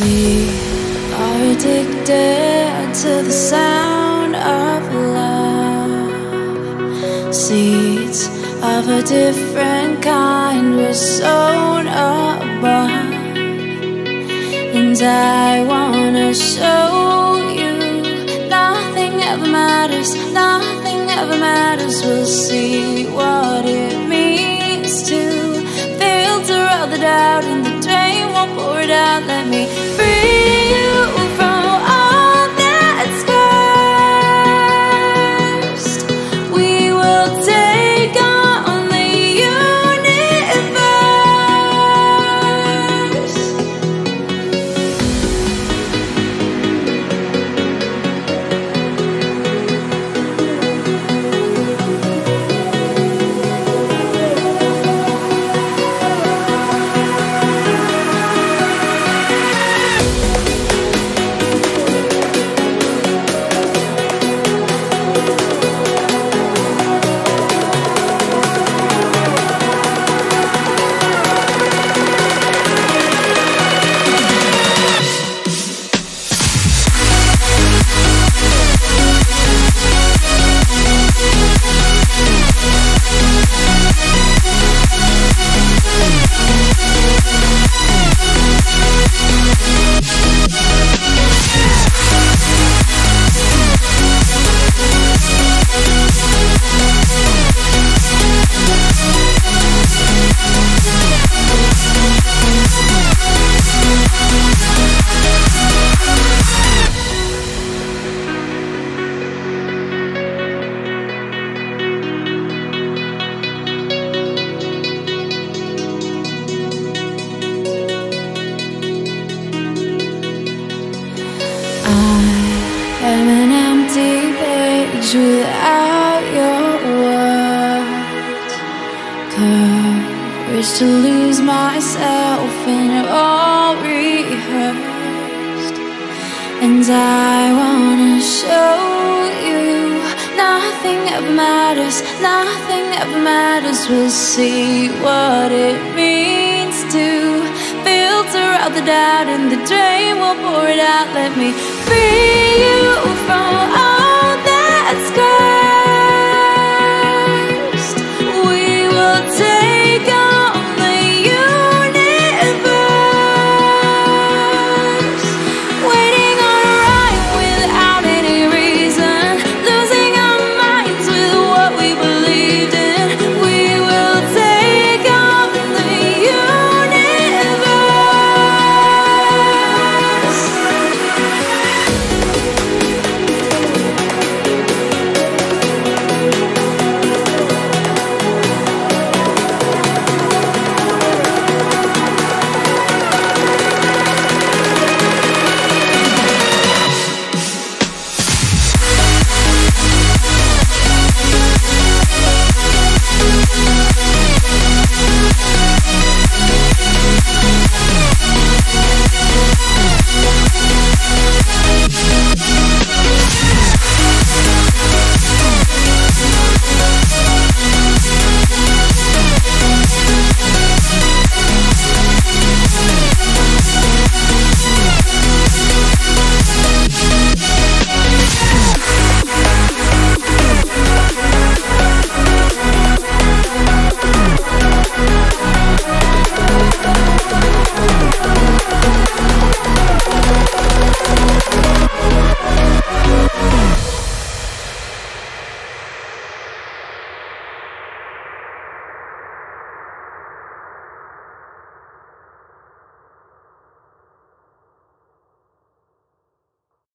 We are addicted to the sound of love. Seeds of a different kind were sown above. And I wanna show you nothing ever matters, nothing ever matters. We'll I am an empty page without your words. Courage to lose myself in all rehearsed. And I wanna show you nothing ever matters, nothing ever matters. We'll see what it means to filter out the doubt and the drain will pour it out. Let me all.